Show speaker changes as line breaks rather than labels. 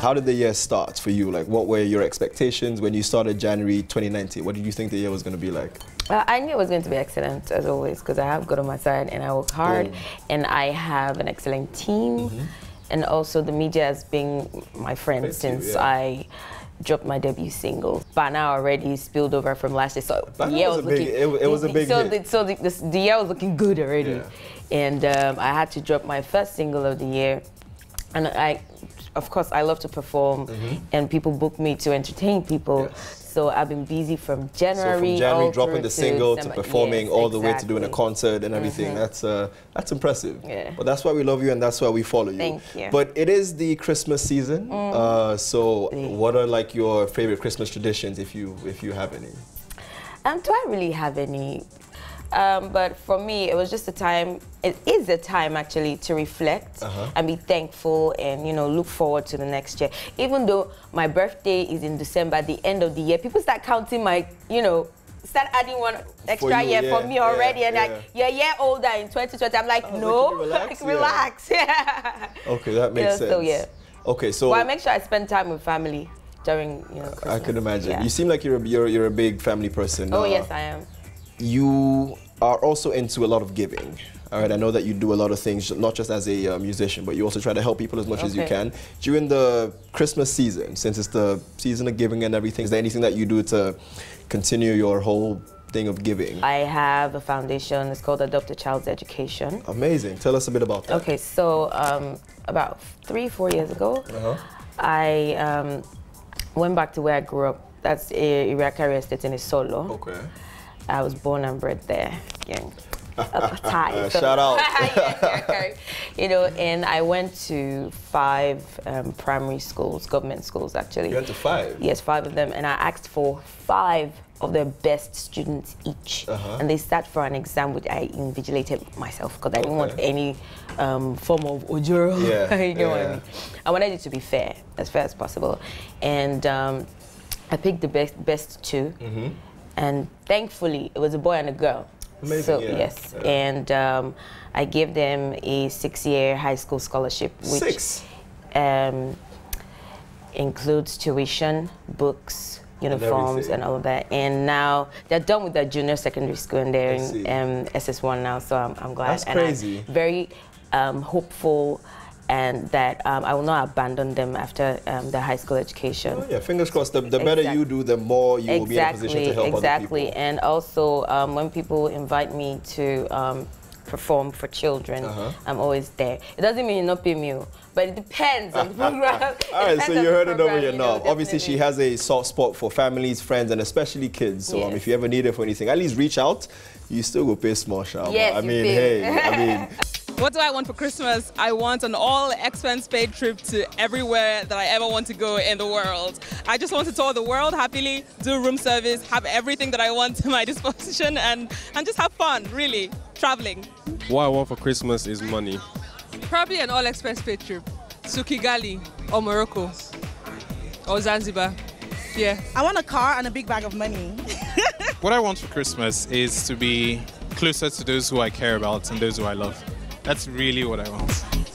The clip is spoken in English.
How did the year start for you? Like, what were your expectations when you started January 2019? What did you think the year was going to be like?
Uh, I knew it was going to be excellent as always because I have God on my side and I work hard
Boom.
and I have an excellent team and also the media has been my friend
Thank you,
since
yeah.
I dropped my debut single. By now already spilled over from last year, so the year
was
was,
a big-
looking.
it- it was a big
so. The, so the, this- the year was looking good already,
Yeah.
and um, I had to drop my first single of the year, and I. Of course, I love to perform, and people book me to entertain people.
Mm-hmm. Yes.
So I've been busy from January.
So from January dropping the single to
December.
performing
Yes,
all the way to doing a concert and everything. That's uh, that's impressive.
Yeah.
But that's why we love you and that's why we follow you.
Thank you.
But it is the Christmas season. Uh, so what are like your favorite Christmas traditions if you if you have any?
Um, do I really have any? Um, but for me, it was just a time. It is a time actually to reflect
Uh-huh.
and be thankful, and you know, look forward to the next year. Even though my birthday is in December, at the end of the year, people start counting my, you know, start adding one extra
you,
year
yeah,
for me
yeah,
already, and
yeah.
like you're a year older in 2020. I'm like,
was
no,
like, relax?
relax.
Yeah. Okay, that makes
Yeah,
sense.
so, yeah.
Okay, so
Well, I make sure I spend time with family during, you know, Christmas.
I can imagine.
Yeah.
You seem like you're a, you're, you're a big family person.
oh
Uh,
yes, I am.
You are also into a lot of giving. All right, I know that you do a lot of things, not just as a uh, musician, but you also try to help people as much as you can. During the Christmas season, since it's the season of giving and everything, is there anything that you do to continue your whole thing of giving?
I have a foundation. It's called Adopt a Child's Education.
Amazing. Tell us a bit about that.
Okay, so um, about three, four years ago,
Uh-huh.
I um, went back to where I grew up. That's uh, Ire-Akari Estate in Isolo.
Okay.
I was born and bred there. Yeah. Up high.
Shout out.
You know, and I went to five um, primary schools, government schools actually.
You went to five.
Yes, five of them, and I asked for five of their best students each,
Uh-huh.
and they sat for an exam which I invigilated myself because I didn't want any um, form of ojoro.
Yeah,
you know what I mean? I wanted it to be fair, as fair as possible, and um, I picked the best best 2 and thankfully it was a boy and a girl.
Amazing,
so
yeah,
yes,
yeah.
and um, I gave them a six-year high school scholarship, which
Six.
um, includes tuition, books, uniforms,
everything.
and, all of that. And now they're done with their junior secondary school and they're in um, SS1 now, so I'm, I'm glad.
That's
and I'm
crazy.
very um, hopeful and that um, I will not abandon them after um, their high school education.
Oh, yeah, fingers crossed. The, the better
Exact-
you do, the more you will be in a position to help
exactly.
other people.
And also, um, when people invite me to um, perform for children,
Uh-huh.
I'm always there. It doesn't mean you're not pay me, but it depends on the program.
All right, so you heard it over your knob. Obviously, she has a soft spot for families, friends, and especially kids. So um, if you ever need her for anything, at least reach out. You still go pay small shower.
Yes,
I mean,
pay.
hey, I mean,
What do I want for Christmas? I want an all expense paid trip to everywhere that I ever want to go in the world. I just want to tour the world happily, do room service, have everything that I want to my disposition, and, and just have fun, really, traveling.
What I want for Christmas is money.
Probably an all expense paid trip to Kigali or Morocco or Zanzibar. Yeah.
I want a car and a big bag of money.
What I want for Christmas is to be closer to those who I care about and those who I love. That's really what I want.